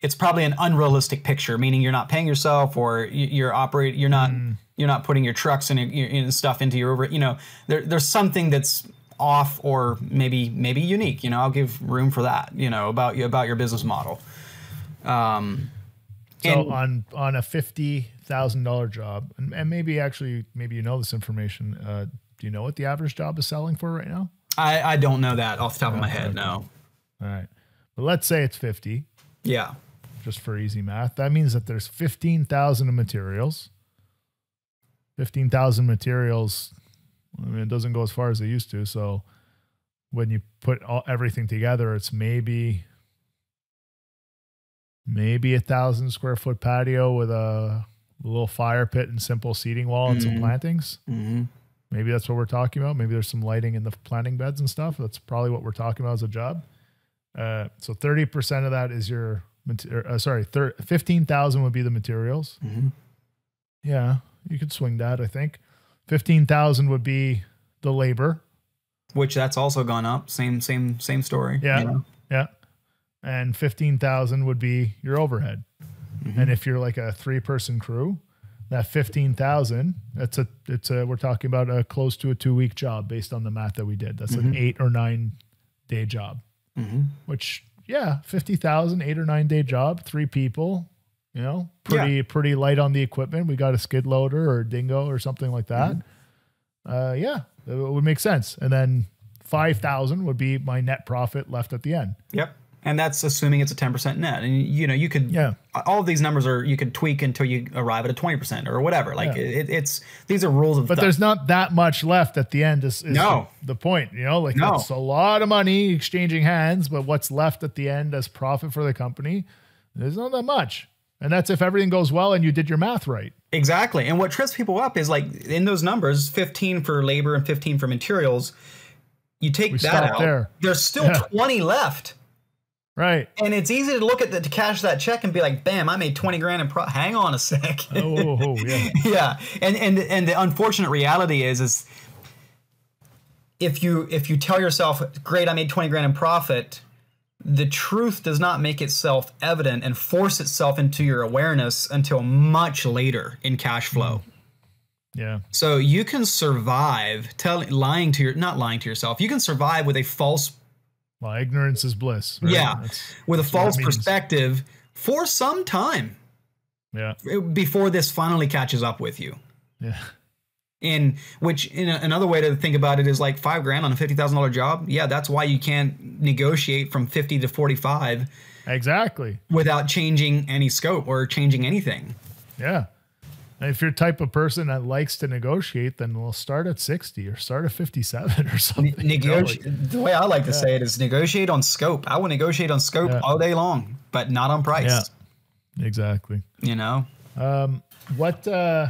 it's probably an unrealistic picture meaning you're not paying yourself or you're operate you're not mm. you're not putting your trucks and, and stuff into your over you know there, there's something that's off or maybe maybe unique you know i'll give room for that you know about you about your business model um so and, on on a fifty thousand dollar job and, and, maybe actually maybe you know this information uh, do you know what the average job is selling for right now i i don't know that off the top of my head no all right but let's say it's 50. Yeah. Just for easy math. That means that there's 15,000 of materials. 15,000 materials. I mean, it doesn't go as far as it used to. So when you put all, everything together, it's maybe maybe a thousand square foot patio with a little fire pit and simple seating wall and mm-hmm. some plantings. Mm-hmm. Maybe that's what we're talking about. Maybe there's some lighting in the planting beds and stuff. That's probably what we're talking about as a job. Uh, so 30% of that is your, uh, sorry, 15,000 would be the materials. Mm-hmm. Yeah, you could swing that, I think. 15,000 would be the labor. Which that's also gone up. Same, same, same story. Yeah. You know? Yeah. And 15,000 would be your overhead. Mm-hmm. And if you're like a three person crew, that 15,000, that's a, it's a, we're talking about a close to a two week job based on the math that we did. That's mm-hmm. an eight or nine day job mm-hmm. which yeah, 50,000, eight or nine day job, three people, you know, pretty, yeah. pretty light on the equipment. We got a skid loader or dingo or something like that. Mm-hmm. Uh, yeah, it would make sense. And then 5,000 would be my net profit left at the end. Yep and that's assuming it's a 10% net and you know you could yeah all of these numbers are you could tweak until you arrive at a 20% or whatever like yeah. it, it's these are rules of but there's not that much left at the end is, is no. the, the, point you know like no. it's a lot of money exchanging hands but what's left at the end as profit for the company there's not that much and that's if everything goes well and you did your math right exactly and what trips people up is like in those numbers 15 for labor and 15 for materials you take we that out there. there's still yeah. 20 left Right. And it's easy to look at the to cash that check and be like, bam, I made 20 grand in pro hang on a sec. oh, oh, oh, oh yeah. <laughs> yeah. And and and the unfortunate reality is is if you if you tell yourself, great, I made 20 grand in profit, the truth does not make itself evident and force itself into your awareness until much later in cash flow. Mm. Yeah. So you can survive telling lying to your not lying to yourself. You can survive with a false well, ignorance is bliss. Right? Yeah, that's, with a false perspective for some time. Yeah. Before this finally catches up with you. Yeah. In which, in a, another way to think about it is like five grand on a fifty thousand dollar job. Yeah, that's why you can't negotiate from fifty to forty five. Exactly. Without changing any scope or changing anything. Yeah. And if you're type of person that likes to negotiate, then we'll start at 60 or start at 57 or <laughs> something. you know, like- the way I like to say it is negotiate on scope. I will negotiate on scope Yeah. all day long, but not on price. Yeah. exactly. You know, What uh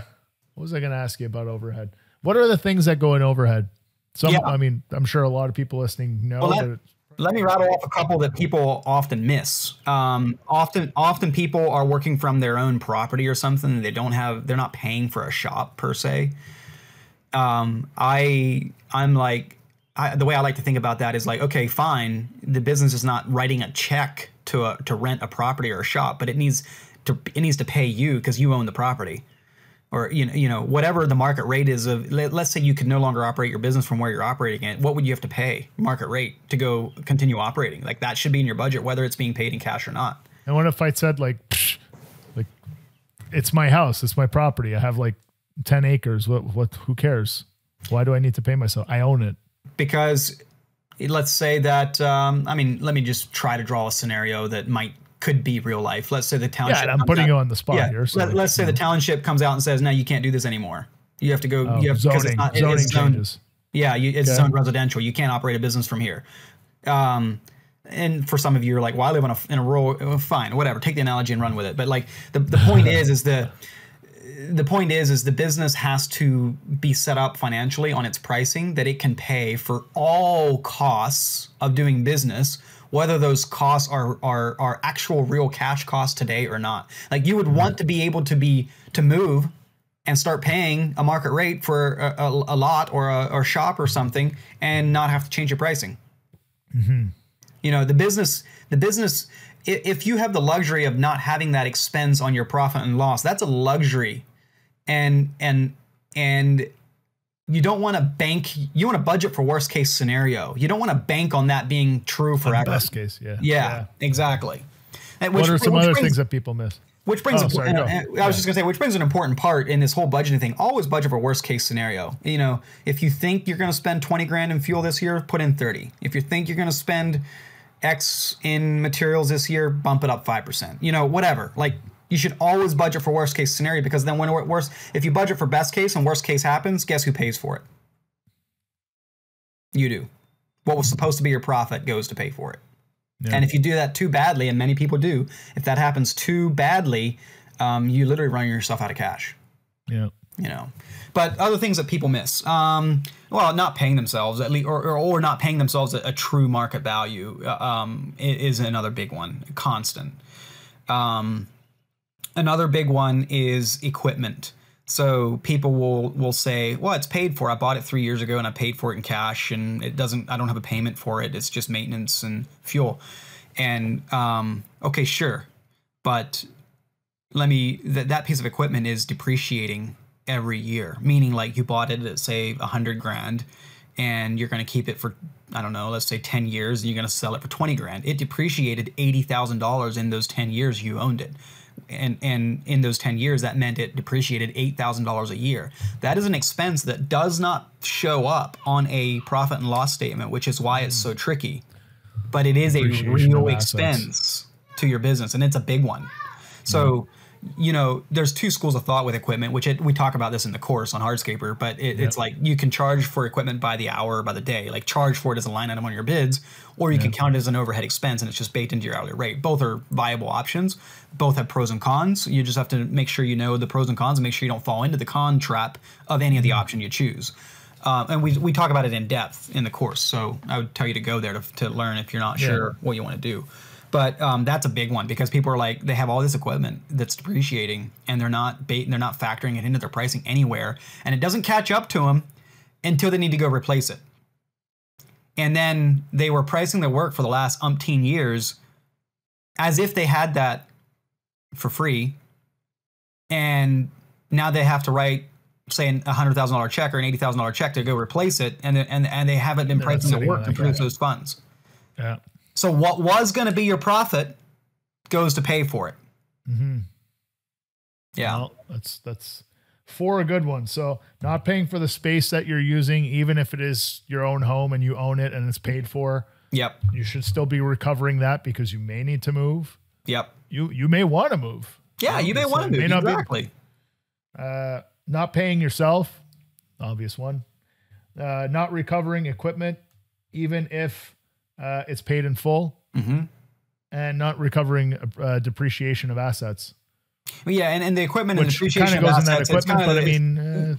what was I going to ask you about overhead? What are the things that go in overhead? Some Yeah. I mean, I'm sure a lot of people listening know Well, but that- let me rattle off a couple that people often miss. Um, often, often people are working from their own property or something. They don't have, they're not paying for a shop per se. Um, I, I'm like, I, the way I like to think about that is like, okay, fine. The business is not writing a check to a, to rent a property or a shop, but it needs to, it needs to pay you because you own the property or you know, you know whatever the market rate is of let, us say you could no longer operate your business from where you're operating it what would you have to pay market rate to go continue operating like that should be in your budget whether it's being paid in cash or not And what if I said like, like, it's my house, it's my property. I have like ten acres. What? What? Who cares? Why do I need to pay myself? I own it. because let's say that um, i mean let me just try to draw a scenario that might could be real life let's say the township Yeah, I'm putting out- you on the spot yeah, here. So let, us say the township comes out and says no you can't do this anymore you have to go oh, you have zoning, it's not zoning it's zoned- changes. Yeah, you, it's Okay. zoned residential. You can't operate a business from here. Um, and for some of you, are like, "Well, I live in a in a rural." uh, Fine, whatever. Take the analogy and run with it. But like the the point <laughs> is, is the the point is, is the business has to be set up financially on its pricing that it can pay for all costs of doing business, whether those costs are are are actual real cash costs today or not. Like you would mm-hmm. want to be able to be to move and start paying a market rate for a, a, a lot or a or shop or something and not have to change your pricing. Mm-hmm. You know, the business, the business, if you have the luxury of not having that expense on your profit and loss, that's a luxury. And, and, and you don't want to bank, you want to budget for worst case scenario. You don't want to bank on that being true forever. Best case, yeah. Yeah, exactly. And What which- are some other brings- things that people miss? which brings, Oh, sorry, and- go. Eh, I was just gonna say, which brings an important part in this whole budgeting thing. Always budget for worst case scenario. You know, if you think you're gonna spend twenty grand in fuel this year, put in thirty. If you think you're gonna spend X in materials this year, bump it up five percent. You know, whatever. Like you should always budget for worst case scenario because then when worst, if you budget for best case and worst case happens, guess who pays for it? You do. What was supposed to be your profit goes to pay for it. Yeah. And if you do that too badly, and many people do, if that happens too badly, um, you literally run yourself out of cash. yeah. You know, but other things that people miss, um, well, not paying themselves at least, or, or, or not paying themselves a, a true market value uh, um, is another big one. Constant. Um, another big one is equipment. So people will will say, "Well, it's paid for. I bought it three years ago, and I paid for it in cash, and it doesn't. I don't have a payment for it. It's just maintenance and fuel." And um, okay, sure, but let me that that piece of equipment is depreciating every year. Meaning, like you bought it at say a hundred grand, and you're going to keep it for I don't know, let's say ten years, and you're going to sell it for twenty grand. It depreciated eighty thousand dollars in those ten years you owned it and and in those 10 years that meant it depreciated $8000 a year. That is an expense that does not show up on a profit and loss statement which is why it's so tricky. But it is a real expense to your business and it's a big one. So you know there's two schools of thought with equipment which it, we talk about this in the course on hardscaper but it, it's like you can charge for equipment by the hour or by the day. Like charge for it as a line item on your bids or you can count it as an overhead expense and it's just baked into your hourly rate. Both are viable options. Both have pros and cons. You just have to make sure you know the pros and cons and make sure you don't fall into the con trap of any of the option you choose. Um, and we, we talk about it in depth in the course so i would tell you to go there to, to learn if you're not sure what you want to do but um, that's a big one because people are like they have all this equipment that's depreciating and they're not bait they're not factoring it into their pricing anywhere. And it doesn't catch up to them until they need to go replace it. And then they were pricing their work for the last umpteen years as if they had that for free. And now they have to write say a hundred thousand dollar check or an eighty thousand dollar check to go replace it. And, and and they haven't been They're pricing their work to produce those funds. Yeah. So what was going to be your profit goes to pay for it. Mm -hmm. Yeah. Well, that's that's a good one. So not paying for the space that you're using, even if it is your own home and you own it and it's paid for, Yep. you should still be recovering that because you may need to move. Yep. You you may want to move. Yeah, you may So want to move. may not be- Exactly. Uh, not paying yourself, obvious one. Uh, not recovering equipment, even if uh, it's paid in full, Mm-hmm. and not recovering uh, depreciation of assets. Yeah, and, and the equipment and Which depreciation kind of goes in that assets, equipment, kinda- but I mean, uh,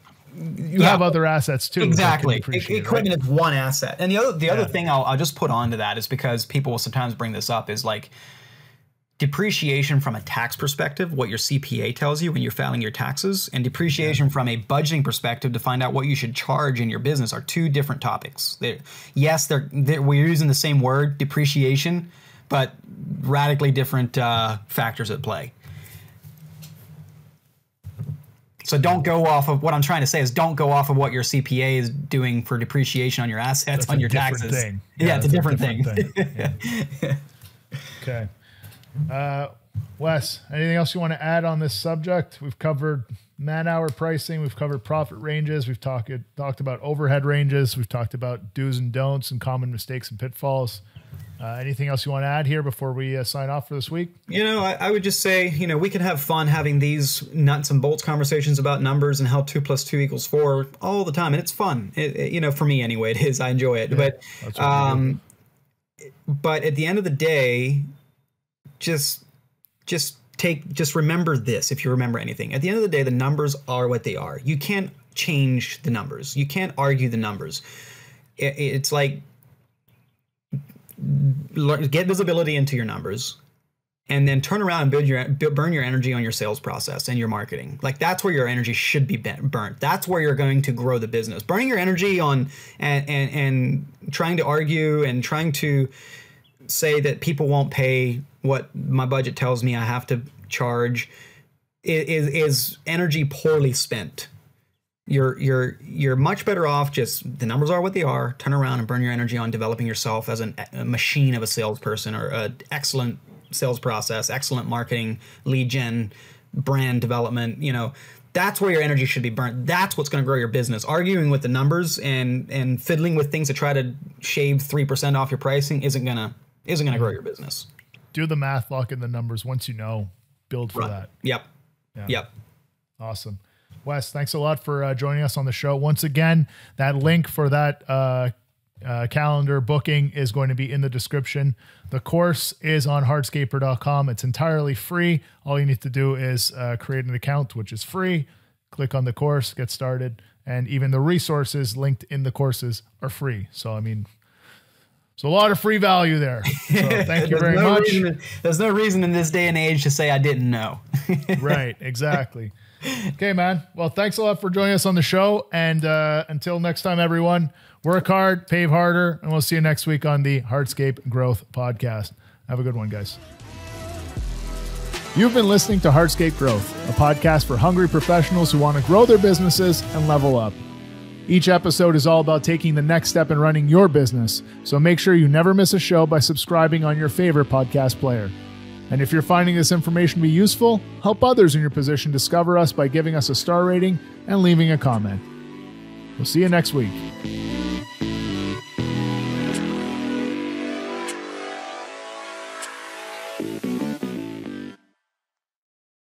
you yeah. have other assets too. Exactly. E- depreciate, right? equipment is one asset. And the other the other thing I'll, I'll just put on to that is because people will sometimes bring this up is like depreciation from a tax perspective, what your CPA tells you when you're filing your taxes, and depreciation from a budgeting perspective to find out what you should charge in your business are two different topics. They're, yes, they're, they're we're using the same word, depreciation, but radically different uh, factors at play. So don't go off of what I'm trying to say is don't go off of what your CPA is doing for depreciation on your assets That's on your taxes. thing. Yeah, it's a that's different, thing. <laughs> Yeah. okay. Uh, Wes, anything else you want to add on this subject? We've covered man hour pricing. We've covered profit ranges. We've talked talked about overhead ranges. We've talked about do's and don'ts and common mistakes and pitfalls. Uh, anything else you want to add here before we uh, sign off for this week? You know, I, I would just say, you know, we can have fun having these nuts and bolts conversations about numbers and how two plus two equals four all the time, and it's fun. It, it- you know, for me anyway, it is. I enjoy it. but, we do. um, but at the end of the day, just, just take, just remember this. If you remember anything, at the end of the day, the numbers are what they are. You can't change the numbers. You can't argue the numbers. It, it's like get visibility into your numbers and then turn around and build your burn your energy on your sales process and your marketing like that's where your energy should be burnt that's where you're going to grow the business burning your energy on and and, and trying to argue and trying to say that people won't pay what my budget tells me i have to charge is is energy poorly spent. You're you're you're much better off just the numbers are what they are turn around and burn your energy on developing yourself as an, a machine of a salesperson or an excellent sales process excellent marketing lead gen brand development you know. That's where your energy should be burnt. That's what's going to grow your business. Arguing with the numbers and and fiddling with things to try to shave 3% off your pricing isn't to isn't to grow your business Do the math, lock in the numbers. Once you know, build for Right. that. yep Yeah. yep Awesome. Wes, thanks a lot for uh, joining us on the show. Once again, that link for that uh, uh, calendar booking is going to be in the description. The course is on hardscaper.com. It's entirely free. All you need to do is uh, create an account, which is free. Click on the course, get started. And even the resources linked in the courses are free. So, I mean, there's a lot of free value there. So, <laughs> thank you very no much. reason- there's no reason in this day and age to say i didn't know <laughs> right, exactly. Okay, man. Well, thanks a lot for joining us on the show. And uh, until next time, everyone, work hard, pave harder, and we'll see you next week on the Hardscape Growth Podcast. Have a good one, guys. You've been listening to Hardscape Growth, a podcast for hungry professionals who want to grow their businesses and level up. Each episode is all about taking the next step in running your business, so make sure you never miss a show by subscribing on your favorite podcast player. And if you're finding this information to be useful, help others in your position discover us by giving us a star rating and leaving a comment. We'll see you next week.